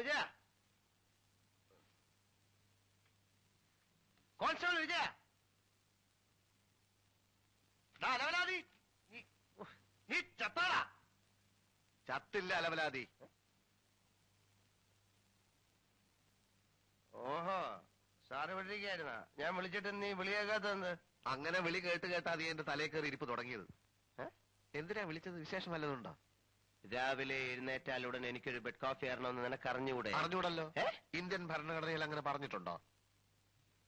വിജയ constable വിജയ അലവലാതി. നീ ചത്താടാ ചത്തില്ല അലവലാതി. ഓഹോ sir വിളിക്കായിരുന്ന ഞാൻ വിളിച്ചിട്ട് നീ വിളിയേക്കാത്തത് അങ്ങനെ വിളി കേട്ട് കേട്ടാ നീ എന്റെ തലേ കയറി ഇരിപ്പ് തുടങ്ങിയത്. എന്തിനാ വിളിച്ചത്? വിശേഷം വല്ലതുണ്ടോ രാവിലെ എഴുന്നേറ്റാൽ ഉടൻ എനിക്കൊരു ബെഡ് കോഫി ആരണമെന്ന് നിനക്ക് അറിഞ്ഞുകൂടെ അറിഞ്ഞൂടല്ലോ ഏ? ഇന്ത്യൻ ഭരണഘടനയിൽ അങ്ങനെ പറഞ്ഞിട്ടുണ്ടോ?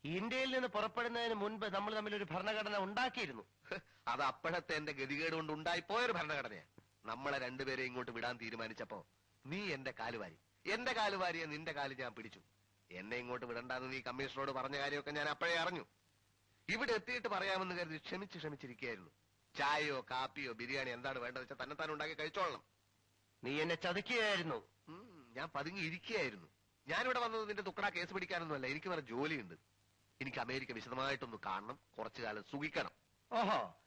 ഇന്ത്യയിൽ നിന്ന് പുറപ്പെടുന്നതിന് മുൻപ് നമ്മൾ തമ്മിൽ ഒരു ഭരണഘടന ഉണ്ടാക്കിയിരുന്നു. ഹ്, അത് അപ്പോഴത്തെ എന്റെ ഗതികേട് കൊണ്ട് ഉണ്ടായിപ്പോയൊരു ഭരണഘടനയാ. നമ്മളെ രണ്ടുപേരെ ഇങ്ങോട്ട് വിടാൻ തീരുമാനിച്ചപ്പോ നീ എന്റെ കാലുവാരി. എന്റെ കാലുവാരിയെ നിന്റെ കാൽ ഞാൻ പിടിച്ചു. എന്നെ ഇങ്ങോട്ട് വിടണ്ടെന്ന് നീ കമ്മീഷണറോട് പറഞ്ഞ കാര്യമൊക്കെ ഞാൻ അപ്പോഴേ അറിഞ്ഞു. ഇവിടെ എത്തിയിട്ട് പറയാമെന്ന് കരുതി ക്ഷമിച്ച് ക്ഷമിച്ചിരിക്കുകയായിരുന്നു. ചായയോ കാപ്പിയോ ബിരിയാണി എന്താണ് വേണ്ടത് വെച്ചാൽ തന്നെ തന്നെത്താൻ ഉണ്ടാക്കി കഴിച്ചോളണം. നീ എന്നെ ചതിക്കുകയായിരുന്നു. ഞാൻ പതുങ്ങി ഇരിക്കുകയായിരുന്നു. ഞാനിവിടെ വന്നത് നിന്റെ തുക്കട കേസ് പിടിക്കാനൊന്നുമല്ല. എനിക്ക് വേറെ ജോലിയുണ്ട്. എനിക്ക് അമേരിക്ക വിശദമായിട്ടൊന്ന് കാണണം. കുറച്ചു കാലം സുഖിക്കണം. ഓഹോ.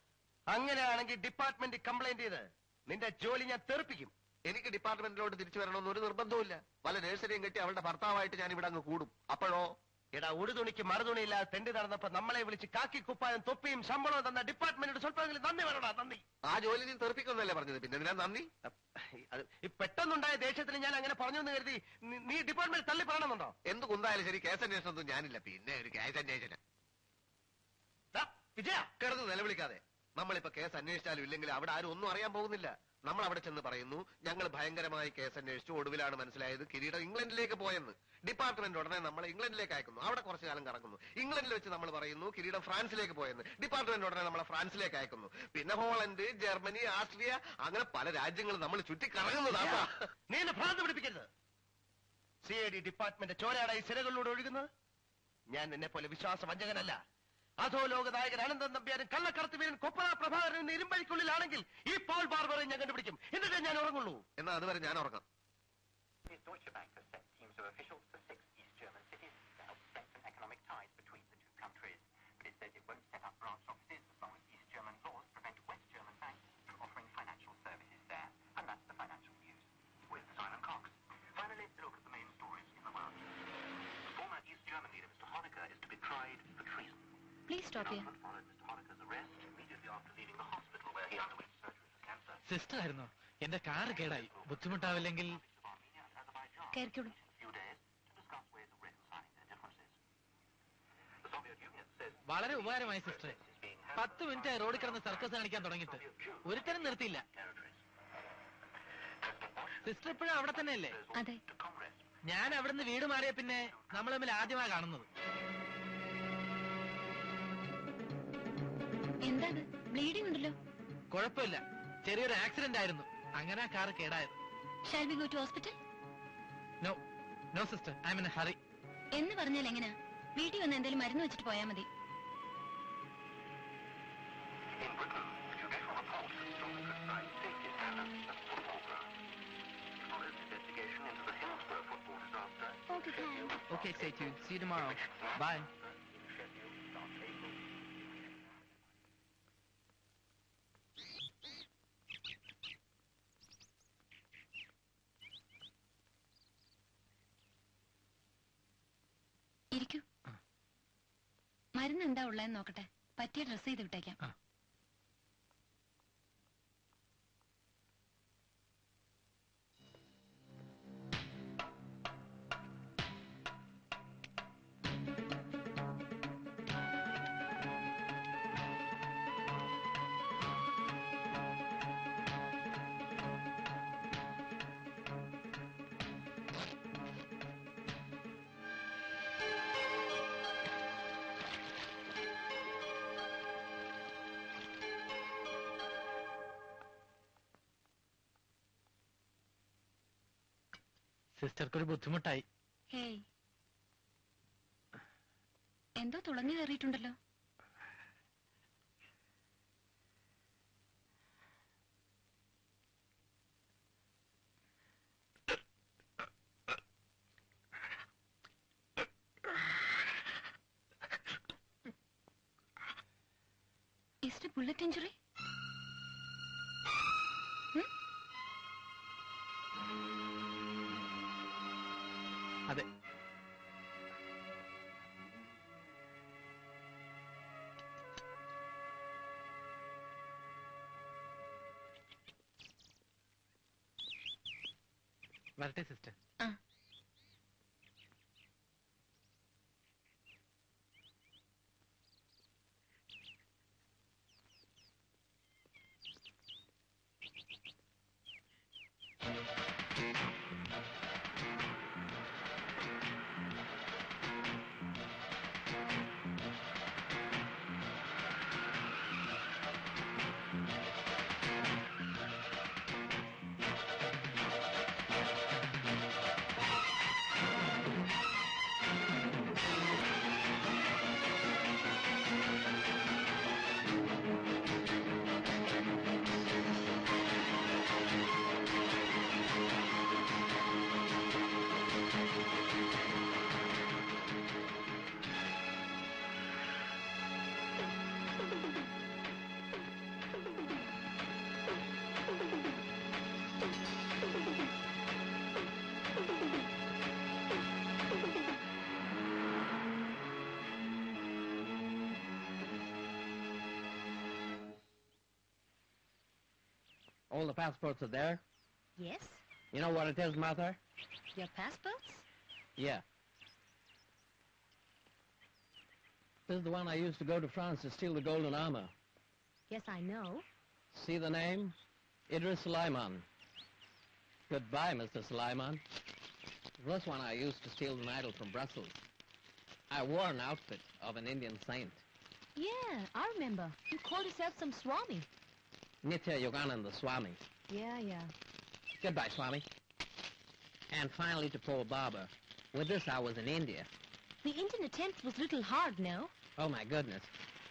അങ്ങനെയാണെങ്കിൽ ഡിപ്പാർട്ട്മെന്റ് കംപ്ലൈന്റ് ചെയ്ത് നിന്റെ ജോലി ഞാൻ തെറിപ്പിക്കും. എനിക്ക് ഡിപ്പാർട്ട്മെന്റിലോട്ട് തിരിച്ചു വരണമെന്ന് ഒരു നിർബന്ധവുമില്ല പല നഴ്സറിയും കെട്ടി അവളുടെ ഭർത്താവായിട്ട് ഞാൻ ഇവിടെ അങ്ങ് കൂടും. അപ്പോഴോ? എടാ ഉടുതുണിക്ക് മറുതുണിയില്ലാതെ തെണ്ടി നടന്നപ്പോ നമ്മളെ വിളിച്ച് കാക്കി കുപ്പായം തൊപ്പിയും ശമ്പളവും തന്ന ഡിപ്പാർട്ട്മെന്റിന്റെ സ്വല്പമെങ്കിലും നന്ദി വേണോടാ നന്ദി. ആ ജോലി നീ തെറിപ്പിക്കുന്നല്ലേ പറഞ്ഞത്? പിന്നെ എന്തിനാ നന്ദി? അത് ഈ പെട്ടെന്നുണ്ടായ ദേഷ്യത്തിന് ഞാൻ അങ്ങനെ പറഞ്ഞു എന്ന് കരുതി നീ- നീ ഡിപ്പാർട്ട്മെന്റ് തള്ളി പറയണമെന്നുണ്ടോ? എന്ത് കുന്തായാലും ശരി കേസ് അന്വേഷണമൊന്നും ഞാനില്ല. പിന്നെ ഒരു കേസ് അന്വേഷണം. ദാ, വിജയ. കിടന്ന് നിലവിളിക്കാതെ. നമ്മളിപ്പോ കേസ് അന്വേഷിച്ചാലും ഇല്ലെങ്കിൽ അവിടെ ആരും ഒന്നും അറിയാൻ പോകുന്നില്ല. നമ്മൾ അവിടെ ചെന്ന് പറയുന്നു ഞങ്ങൾ ഭയങ്കരമായി കേസ് അന്വേഷിച്ചു ഒടുവിലാണ് മനസ്സിലായത് കിരീടം ഇംഗ്ലണ്ടിലേക്ക് പോയെന്ന്. ഡിപ്പാർട്ട്മെന്റ് ഉടനെ നമ്മൾ ഇംഗ്ലണ്ടിലേക്ക് അയക്കുന്നു. അവിടെ കുറച്ചു കാലം കറങ്ങുന്നു. ഇംഗ്ലണ്ടിൽ വെച്ച് നമ്മൾ പറയുന്നു കിരീടം ഫ്രാൻസിലേക്ക് പോയെന്ന്. ഡിപ്പാർട്ട്മെന്റ് ഉടനെ നമ്മളെ ഫ്രാൻസിലേക്ക് അയക്കുന്നു. പിന്നെ ഹോളണ്ട് ജർമ്മനി ആസ്ട്രിയ അങ്ങനെ പല രാജ്യങ്ങളും നമ്മൾ ചുറ്റി കറങ്ങുന്നതാണ് നീ എന്നെ ഭ്രാന്ത് പിടിപ്പിക്കരുത്. സി ഐ ഡി ഡിപ്പാർട്ട്മെന്റ് ചോരാടായി സിരകളിലൂടെ ഒഴുകുന്നത്? ഞാൻ നിന്നെ പോലെ വിശ്വാസവഞ്ചകനല്ല. അധോ ലോക നായകൻ അനന്തൻ നമ്പ്യാരും കള്ളക്കടത്ത് വീരൻ കൊപ്പറ പ്രഭാകരൻ ഇരുമ്പഴിക്കുള്ളിലാണെങ്കിൽ ഈ പോൾ ബാർബറെ ഞാൻ കണ്ടുപിടിക്കും. എന്നിട്ട് ഞാൻ ഉറങ്ങുള്ളൂ. എന്നാ അതുവരെ ഞാൻ ഉറങ്ങാം. Deutsche Bank has sent teams of officials to six ways of sister their എന്റെ The കേടായി. ബുദ്ധിമുട്ടാവില്ലെങ്കിൽ says വളരെ ഉപകാരമായി സിസ്റ്ററെ പത്ത് മിനിറ്റ് റോഡിൽ കിടന്ന് സർക്കസ് കാണിക്കാൻ തുടങ്ങിയിട്ട്. ഒരുത്തരം നിർത്തിയില്ല. സിസ്റ്റർ ഇപ്പോഴും അവിടെ തന്നെയല്ലേ? അതെ. ഞാൻ അവിടുന്ന് വീട് മാറിയ പിന്നെ നമ്മൾ തമ്മിൽ ആദ്യമായി കാണുന്നത്. എന്താ അത് ബ്ലീഡിംഗ് ഉണ്ടല്ലോ. കുഴപ്പമില്ല. ചെറിയൊരു ആക്സിഡന്റ് ആയിരുന്നു. അങ്ങനെ car കേടായത്. Shall we go to hospital no no sister I in hurry എന്ന് പറഞ്ഞാൽ എങ്ങനെയാ വീട്ടിൽ വന്ന് എന്തെങ്കിലും മരുന്ന് വെച്ചിട്ട് പോയാൽ മതി. Okay, stay tuned. See you tomorrow. safety എന്താ ഉള്ളതെന്ന് നോക്കട്ടെ. പറ്റിയ ഡ്രസ് ചെയ്ത് വിട്ടേക്കാം. സിസ്റ്റർക്കൊരു ബുദ്ധിമുട്ടായി. എന്തോ തുളഞ്ഞു കയറിയിട്ടുണ്ടല്ലോ. ഇസ്റ്റ് ബുള്ളറ്റ് ഇഞ്ചുറി വരട്ടെ sister. All the passports are there. Yes? You know what it is, Martha? Your passports? Yeah. This is the one I used to go to France to steal the golden armor. Yes, I know. See the name? Idris Suleiman. Goodbye, Mr. Suleiman. This one I used to steal an idol from Brussels. I wore an outfit of an Indian saint. Yeah, I remember. You called yourself some Swami. Nitya Yogananda Swami. Yeah, yeah. Goodbye, Swami. And finally to Paul Barber. With this, I was in India. The Indian attempt was a little hard, no? Oh, my goodness.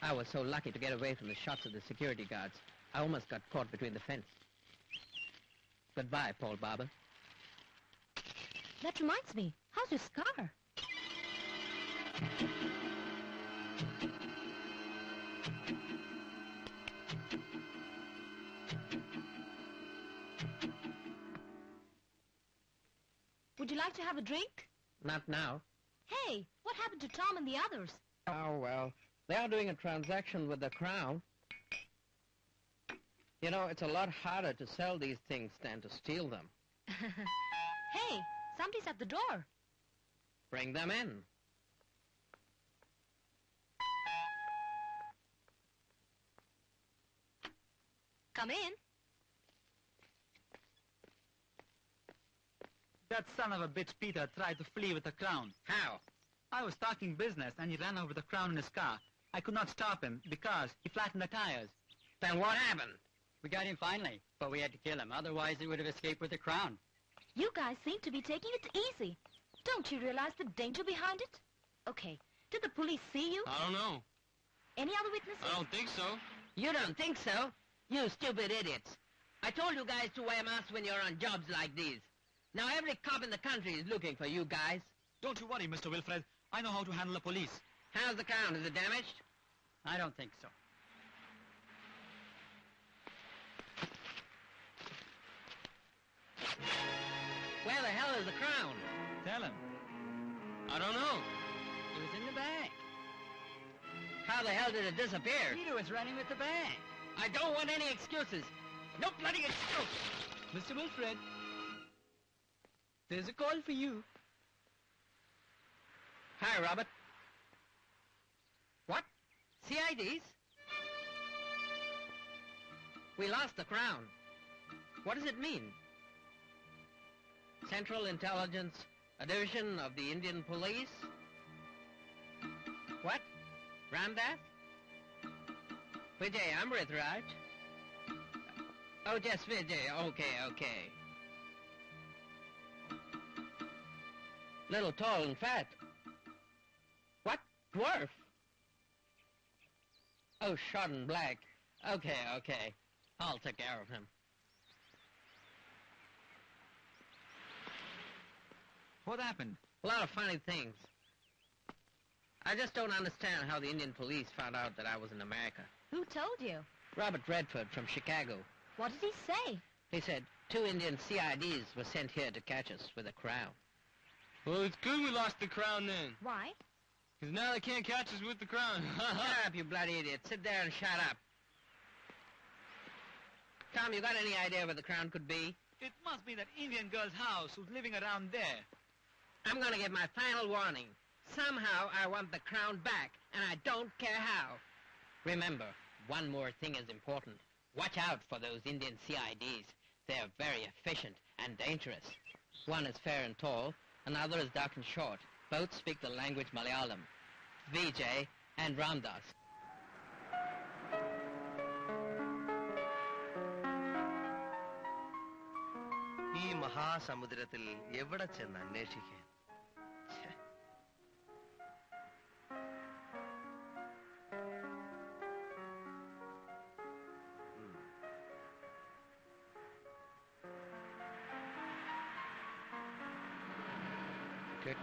I was so lucky to get away from the shots of the security guards. I almost got caught between the fence. Goodbye, Paul Barber. That reminds me. How's your scar? Like to have a drink? Not now. Hey, what happened to Tom and the others? Oh, well, they are doing a transaction with the Crown. You know, it's a lot harder to sell these things than to steal them. hey, somebody's at the door. Bring them in. Come in. That son of a bitch Peter tried to flee with the crown. How? I was talking business and he ran over the crown in his car. I could not stop him because he flattened the tires. Then what happened? We got him finally, but we had to kill him. Otherwise, he would have escaped with the crown. You guys seem to be taking it easy. Don't you realize the danger behind it? Okay, did the police see you? I don't know. Any other witnesses? I don't think so. You don't think so? You stupid idiots. I told you guys to wear masks when you're on jobs like these. Now every cop in the country is looking for you guys. Don't you worry, Mr. Wilfred. I know how to handle the police. How's the crown? Is it damaged? I don't think so. Where the hell is the crown? Tell him. I don't know. It was in the bag. How the hell did it disappear? Peter was running with the bag. I don't want any excuses. No bloody excuse. Mr. Wilfred. There's a call for you. Hi, Robert. What? CIDs? We lost the crown. What does it mean? Central Intelligence, a division of the Indian Police? What? Ramdas? Vijay Amrit, right? Oh, yes, Vijay. Okay, okay. Little tall and fat. What? Dwarf? Oh, short and black. Okay, okay. I'll take care of him. What happened? A lot of funny things. I just don't understand how the Indian police found out that I was in America. Who told you? Robert Redford from Chicago. What did he say? He said two Indian CIDs were sent here to catch us with a crown. Well, it's good we lost the crown then. Why? Because now they can't catch us with the crown. shut up, you bloody idiot. Sit there and shut up. Tom, you got any idea where the crown could be? It must be that Indian girl's house who's living around there. I'm gonna give my final warning. Somehow I want the crown back, and I don't care how. Remember, one more thing is important. Watch out for those Indian CIDs. They're very efficient and dangerous. One is fair and tall, another is dark and short. Both speak the language Malayalam. Vijay and Ramdas. ഈ മഹാസമുദ്രത്തിൽ എവിടെ ചെന്ന് അന്വേഷിക്കാൻ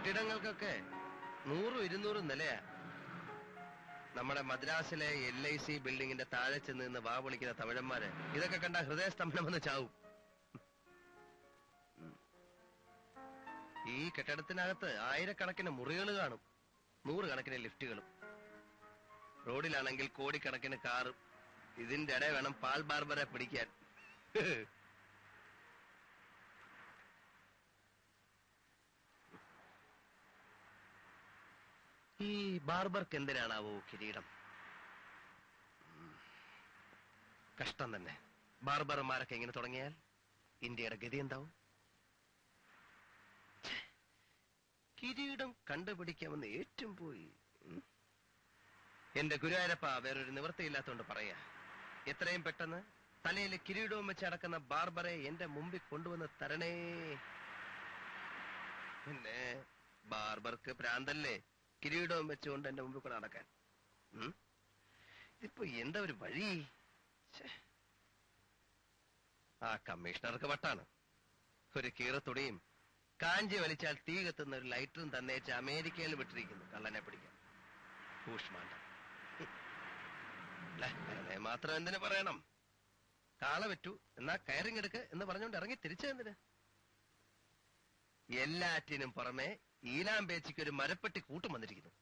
കെട്ടിടങ്ങൾക്കൊക്കെ നൂറും ഇരുന്നൂറും നിലയാ. നമ്മുടെ മദ്രാസിലെ L I C ബിൽഡിങ്ങിന്റെ താഴെ ചെന്ന് നിന്ന് വാ വിളിക്കുന്ന തമിഴന്മാര് ഇതൊക്കെ കണ്ട ഹൃദയസ്തംഭനമെന്ന് ചാവും. ഈ കെട്ടിടത്തിനകത്ത് ആയിരക്കണക്കിന് മുറികൾ കാണും. നൂറുകണക്കിന് ലിഫ്റ്റുകളും. റോഡിലാണെങ്കിൽ കോടിക്കണക്കിന് കാറും. ഇതിന്റെ ഇടയിൽ വേണം പാൽ ബാർബറെ പിടിക്കാൻ. ഈ ബാർബർക്ക് എന്തിനാണാവോ കിരീടം? കഷ്ടം തന്നെ. ബാർബർമാരൊക്കെ എങ്ങനെ തുടങ്ങിയാൽ ഇന്ത്യയുടെ ഗതി എന്താവും? കിരീടം കണ്ടുപിടിക്കാമെന്ന് ഏറ്റവും പോയി. എന്റെ ഗുരുവായൂരപ്പ വേറൊരു നിവൃത്തിയില്ലാത്തോണ്ട് പറയാ എത്രയും പെട്ടെന്ന് തലയിൽ കിരീടവും വെച്ച് അടക്കുന്ന ബാർബറെ എന്റെ മുമ്പിൽ കൊണ്ടുവന്ന് തരണേ. പിന്നെ ബാർബർക്ക് ഭ്രാന്തല്ലേ കിരീടവും വെച്ചുകൊണ്ട് എന്റെ മുമ്പിൽ കൂടെ നടക്കാൻ? ഇതിപ്പോ എന്താ ഒരു വഴി? ആ കമ്മീഷണർക്ക് വട്ടാണ്. ഒരു കീറത്തുടിയും കാഞ്ചി വലിച്ചാൽ തീ കത്തുന്ന ഒരു ലൈറ്ററും തന്നേച്ച് അമേരിക്കയിൽ വിട്ടിരിക്കുന്നു. കള്ളനെ പിടിക്കാൻ. വെറുതെ മാത്രം എന്തിനു പറയണം? കാള വെറ്റു എന്നാ കയറിങ്ങെടുക്ക് എന്ന് പറഞ്ഞുകൊണ്ട് ഇറങ്ങി തിരിച്ചു തിരിച്ചെന്തിന് എല്ലാറ്റിനും പുറമെ ഈലാമ്പേച്ചിക്ക് ഒരു മരപ്പെട്ടി കൂട്ടും വന്നിരിക്കുന്നു.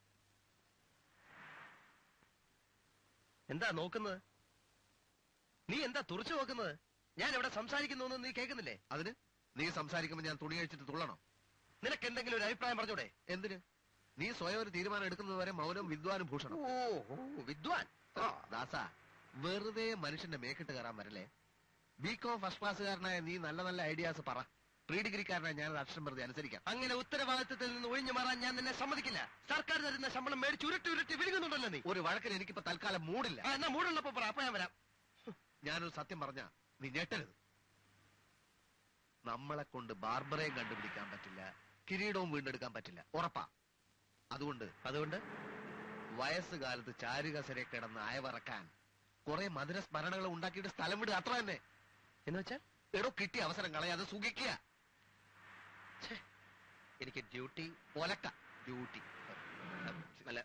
എന്താ നോക്കുന്നത്? നീ എന്താ തുറച്ചു നോക്കുന്നത്? ഞാൻ ഇവിടെ സംസാരിക്കുന്നു നീ കേൾക്കുന്നില്ലേ? അതിന്? നീ സംസാരിക്കുമ്പോൾ ഞാൻ തുണി കഴിച്ചിട്ട് തുള്ളണോ? നിനക്ക് എന്തെങ്കിലും ഒരു അഭിപ്രായം പറഞ്ഞൂടെ? എന്തിന്? നീ സ്വയം ഒരു തീരുമാനം എടുക്കുന്നത് വരെ മൗനം വിദ്വാനും ഭൂഷണം. ഓ വിദ്വാൻ. ദാസ വെറുതെ മനുഷ്യന്റെ മേക്കിട്ട് കയറാൻ വരല്ലേ? ബികോം ഫസ്റ്റ് ക്ലാസ്സുകാരനായ നീ നല്ല നല്ല ഐഡിയാസ് പറ. പ്രീ ഡിഗ്രിക്കാരനായ ഞാൻ അക്ഷരം വെറുതെ അനുസരിക്കാം. അങ്ങനെ ഉത്തരവാദിത്തത്തിൽ നിന്ന് ഒഴിഞ്ഞു മാറാൻ ഞാൻ നിന്നെ സമ്മതിക്കില്ല. സർക്കാർ തരുന്ന ശമ്പളം മേടിച്ച് ഉരുട്ടി ഉരുട്ടി വിഴുകുന്നുണ്ടല്ലോ നീ. ഒരു വഴക്കിന് എനിക്കിപ്പോ തൽക്കാലം മൂടില്ല. എന്നാ മൂടുള്ളപ്പോ പറ അപ്പൊ ഞാൻ വരാം. ഞാനൊരു സത്യം പറഞ്ഞ നീ ഞെട്ടരുത്. നമ്മളെ കൊണ്ട് ബാർബറയും കണ്ടുപിടിക്കാൻ പറ്റില്ല കിരീടവും വീണ്ടെടുക്കാൻ പറ്റില്ല. ഉറപ്പാ. അതുകൊണ്ട് അതുകൊണ്ട്? വയസ്സുകാലത്ത് ചാരുകസരെ കിടന്ന് അയവറക്കാൻ കുറെ മധുര സ്മരണകൾ ഉണ്ടാക്കിയിട്ട് സ്ഥലം വിടുക അത്ര തന്നെ. എന്ന് വെച്ചാൽ എടോ കിട്ടിയ അവസരം കളയാതെ സുഖിക്കുക എനിക്ക് ഡ്യൂട്ടി ഒലക്ക. ഡ്യൂട്ടി അല്ല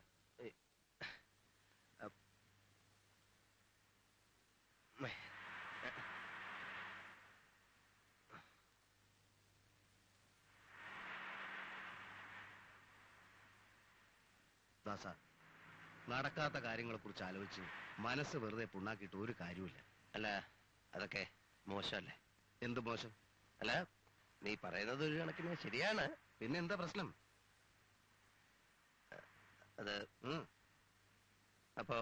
ദാസ നടക്കാത്ത കാര്യങ്ങളെ കുറിച്ച് ആലോചിച്ച് മനസ്സ് വെറുതെ പുണ്ണാക്കിയിട്ട് ഒരു കാര്യമില്ല അല്ല അതൊക്കെ മോശമല്ലേ? എന്ത് മോശം? അല്ല നീ പറയുന്നത് ഒരു കണക്കിന് ശരിയാണ്. പിന്നെ എന്താ പ്രശ്നം? അത് അപ്പോ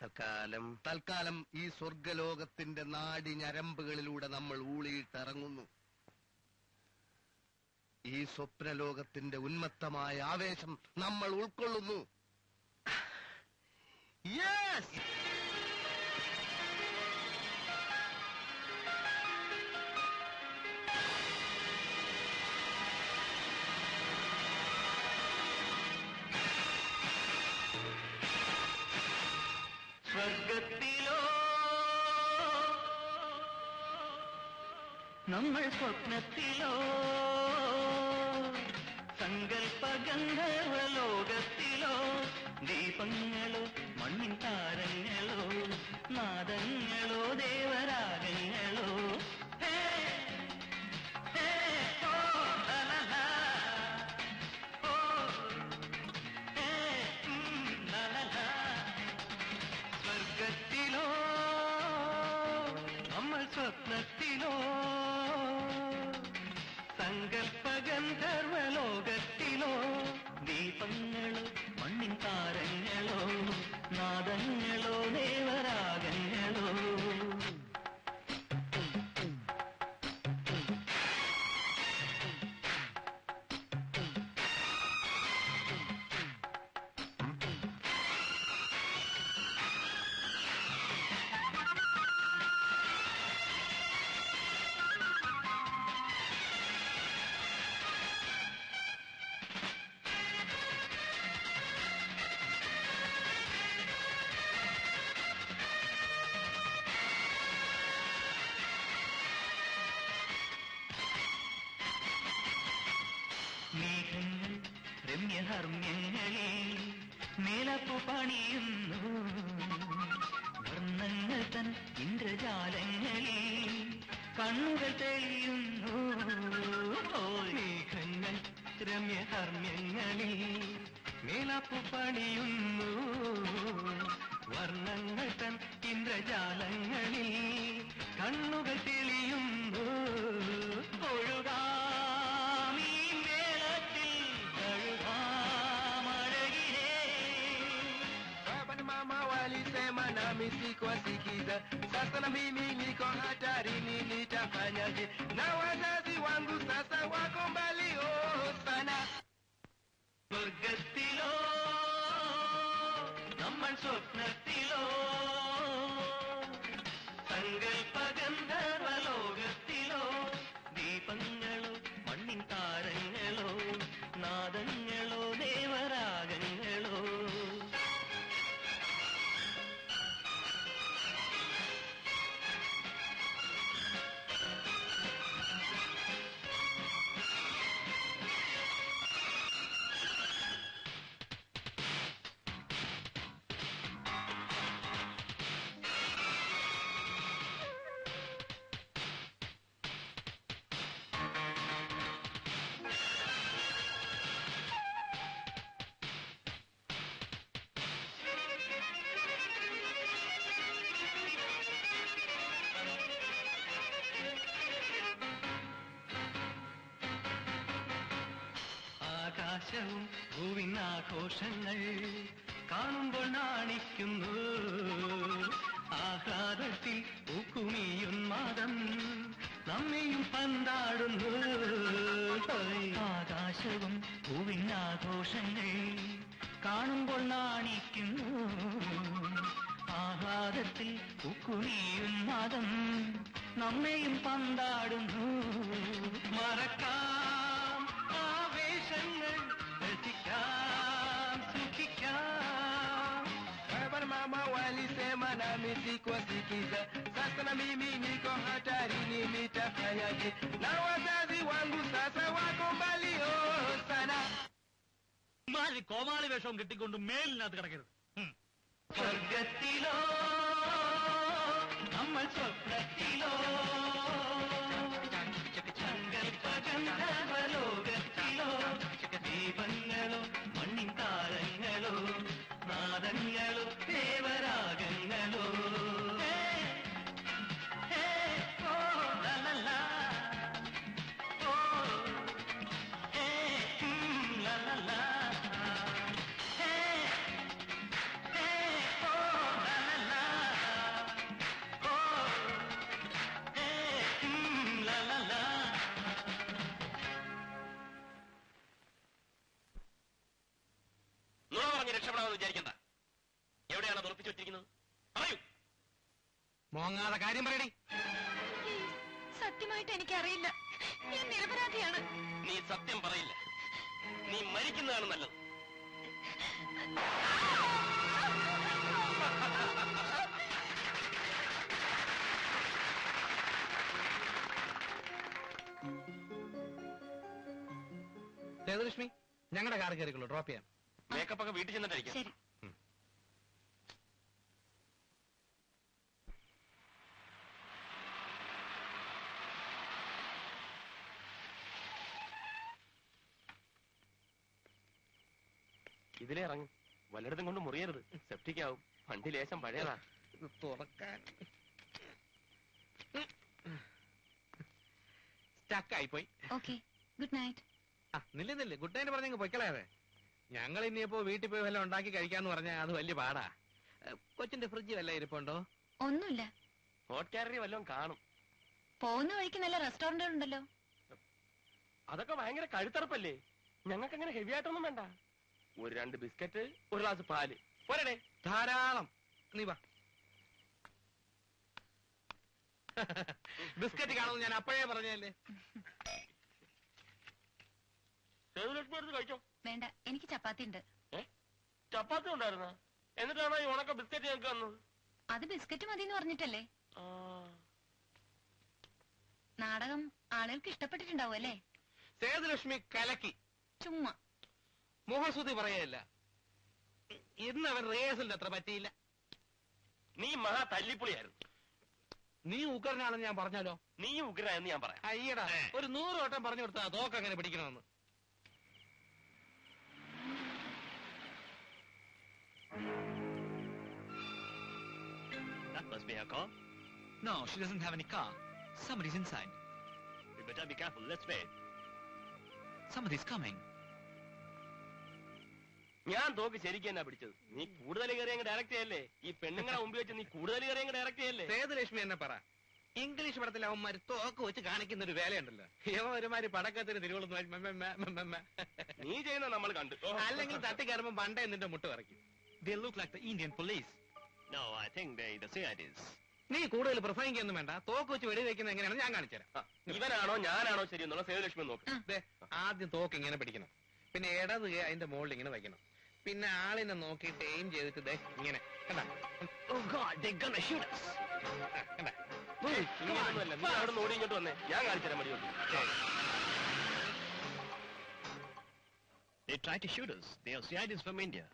തൽക്കാലം തൽക്കാലം ഈ സ്വർഗലോകത്തിന്റെ നാടി ഞരമ്പുകളിലൂടെ നമ്മൾ ഊളിയിട്ടിറങ്ങുന്നു. ഈ സ്വപ്നലോകത്തിന്റെ ഉന്മത്തമായ ആവേശം നമ്മൾ ഉൾക്കൊള്ളുന്നു. യെസ് നമ്മൾ സ്വപ്നത്തിലോ സങ്കൽപ്പ ഗന്ധർവലോകത്തിലോ ദീപങ്ങളോ മണ്ണിൻ താരങ്ങളോ നാദങ്ങളോ ദേവരാഗങ്ങളോ രമ്യഹർമ്മ്യങ്ങളിൽ മേലപ്പു പണിയുന്നു. വർണങ്ങൾ തൻ ഇന്ദ്രജാലങ്ങളിൽ കണ്ണുകൾ തെളിയുന്നു. മേഘങ്ങൾ രമ്യഹർമ്മ്യങ്ങളിൽ മേലപ്പു പണിയുന്നു. വർണങ്ങൾ തൻ ഇന്ദ്രജാലങ്ങളിൽ കണ്ണുകൾ തെളിയുന്നു. nami sikuwasikiza. Sasa na mimi niko hatarini, nitafanyaje? Na wazazi wangu sasa wako mbali oh sana. സ്വർഗത്തിലോ നമ്മൾ സ്വപ്നത്തിലോ ആകാശവും ഭൂവിനാഘോഷങ്ങൾ കാണുമ്പോൾ നാണിക്കുന്നു. ആഹ്ലാദത്തിൽ ഊക്കുമിയുന്മാദം നമ്മയും പന്താടുന്നു. ആകാശവും ഭൂവിനാഘോഷങ്ങൾ കാണുമ്പോൾ നാണിക്കുന്നു. ആഹ്ലാദത്തിൽ ഉക്കുമിയുന്മാദം നമ്മയും പന്താടുന്നു. മറക്കാം ആവേശങ്ങൾ Sukikan, sukikan Baba mama walisema na misikuwasikiza Sasa na mimi niko hatarini nitafanyaje Na wazazi wangu sasa wako mbali oh, sana மாதிரி கோமாளி வேஷம் கட்டிக்கொண்டு மேல் நாத்து கிடக்கிறது சொர்க்கத்திலோ நம்ம சொர்க்கத்திலோ ദീപങ്ങളോ വിചാരിക്കണ്ട. എവിടെയാണ് അത് ഉറപ്പിച്ചു വെച്ചിരിക്കുന്നത്? പറയൂ. മോങ്ങാതെ കാര്യം പറയണേ സത്യമായിട്ട് എനിക്കറിയില്ല. ഞാൻ നിരപരാധിയാണ്. നീ സത്യം പറയില്ല. നീ മരിക്കുന്നതാണ് നല്ലത്. സേതുലക്ഷ്മി ഞങ്ങളുടെ കാർ കയറിക്കുള്ളൂ ഡ്രോപ്പ് ചെയ്യാം. മേക്കപ്പ് ഒക്കെ വീട്ടിൽ ചെന്നിട്ടായിരിക്കും. ശരി. ഇതിലേ ഇറങ്ങും. വല്ലയിടത്തും കൊണ്ട് മുറിയരുത്. സെപ്റ്റിക് ആവും. വണ്ടി ലേശം പഴയതാ. തുറക്കാൻ. സ്റ്റക്കായി പോയി ഓക്കെ ഗുഡ് നൈറ്റ് ആ നില്ല നില്ല. ഗുഡ് നൈറ്റ് പറഞ്ഞെങ്കിൽ പൊയ്ക്കളയാതെ. ഞങ്ങൾ ഇനിയിപ്പോ വീട്ടിൽ പോയി വല്ലതും ഉണ്ടാക്കി കഴിക്കാന്ന് പറഞ്ഞാൽ അത് വലിയ പാടാ. കൊച്ചിന്റെ ഫ്രിഡ്ജ് വല്ല ഇരിപ്പുണ്ടോ? ഒന്നുമില്ല. ഹോട്ട് കാരറി വല്ലതും കാണും. പോകുന്ന വഴിക്ക് നല്ല റെസ്റ്റോറന്റുകൾ ഉണ്ടല്ലോ. അതൊക്കെ ഭയങ്കര കഴുത്തറപ്പല്ലേ? ഞങ്ങൾക്ക് അങ്ങനെ ഹെവി ആയിട്ടൊന്നും വേണ്ട. ഒരു രണ്ട് ബിസ്ക്കറ്റ് ഒരു ഗ്ലാസ് പാൽ. പോരടേ. ധാരാളം. നീ വാ. ബിസ്ക്കറ്റ് കാണുമെന്ന് ഞാൻ അപ്പോഴേ പറഞ്ഞല്ലേ സേതുലക്ഷ്മി എടുത്ത് കഴിച്ചോ. വേണ്ട എനിക്ക് ചപ്പാത്തി ഉണ്ട്. ചപ്പാത്തി ഉണ്ടായിരുന്നു. എന്നിട്ടാണോ ഈ ഉണക്ക ബിസ്ക്കറ്റ് ഞങ്ങൾക്ക് തന്നത്? അത് ബിസ്ക്കറ്റ് മതി എന്ന് പറഞ്ഞിട്ടല്ലേ നാടകം ആളുകൾക്ക് ഇഷ്ടപ്പെട്ടിട്ടുണ്ടാവും അല്ലേ? സേതുലക്ഷ്മി കലക്കി. ചുമ്മാ. മുഖസ്തുതി പറയല്ല ഇന്ന് അവൻ റിഹേഴ്സലിന്റെ അത്ര പറ്റിയില്ല. നീ മഹാ തല്ലിപ്പുളിയായിരുന്നു. നീ ഉഗ്രനാണെന്ന് ഞാൻ പറഞ്ഞാലോ? നീ ഉഗ്രനായെന്ന് ഞാൻ പറയാം. അയ്യടാ ഒരു നൂറ് വട്ടം പറഞ്ഞു കൊടുത്താ തോക്ക് അങ്ങനെ പിടിക്കണമെന്ന്. That must be her car. No, she doesn't have any car. Somebody's inside. We better be careful. Let's wait. Somebody's coming. ഞാൻ തോക്ക് ശരിക്കും എന്നാ പിടിച്ചത് നീ കൂടുതൽ കയറി അങ്ങ് ഡയറക്റ്റ് ചെയ്യല്ലേ ഈ പെണ്ണുങ്ങളെ മുമ്പിൽ വെച്ച് നീ കൂടുതൽ കയറി അങ്ങ് ഡയറക്റ്റ് ചെയ്യല്ലേ സേതുലക്ഷ്മി എന്നെ പറ ഇംഗ്ലീഷ് പടത്തിൽ അവന്മാർ തോക്ക് വെച്ച് കാണിക്കുന്ന ഒരു വേലയുണ്ടല്ലോ ഇവ ഒരുമാതിരി പടക്കത്തിന് തിരുവള്ളു നീ ചെയ്യുന്ന നമ്മൾ കണ്ടു അല്ലെങ്കിൽ തട്ടി കയറുമ്പോ പണ്ടേ നിന്റെ മുട്ട് പറിക്കും They look like the Indian police. No, I think they the CIDs. നീ കൂടുതൽ പ്രസംഗിക്കൊന്നും വേണ്ട. തോക്ക് വെച്ച് വെടി വെക്കുന്നത് എങ്ങനെയാണ് ഞാൻ കാണിച്ചുതരാം ഇവനാണോ ഞാനാണോ ശരി എന്നുള്ള സേതുലക്ഷ്മി നോക്ക്. ദേ, ആദ്യം തോക്ക് ഇങ്ങനെ പിടിക്കണം. പിന്നെ ഇടത് കൈ അതിന്റെ മുകളിൽ ഇങ്ങനെ വയ്ക്കണം പിന്നെ ആളിനെ നോക്കിയിട്ട് എയിം ചെയ്തിട്ട് ദേ ഇങ്ങനെ. കണ്ടാ? Oh God, they're gonna shoot us. കണ്ടാ? ഇങ്ങനെയൊന്നുമല്ല നീ അവിടെ നിന്ന് ഓടി ഇങ്ങോട്ട് വന്നേ. ഞാൻ കാണിച്ചു തരാൻ മടിയോട്ട്. They tried to shoot us. They are CIDs from India.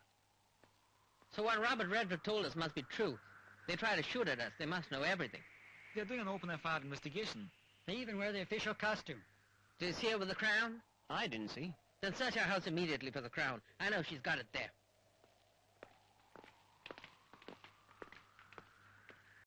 So what Robert Redford told us must be true. They try to shoot at us. They must know everything. They're doing an open FIR investigation. They even wear the official costume. Do you see her with the crown? I didn't see. Then search our house immediately for the crown. I know she's got it there.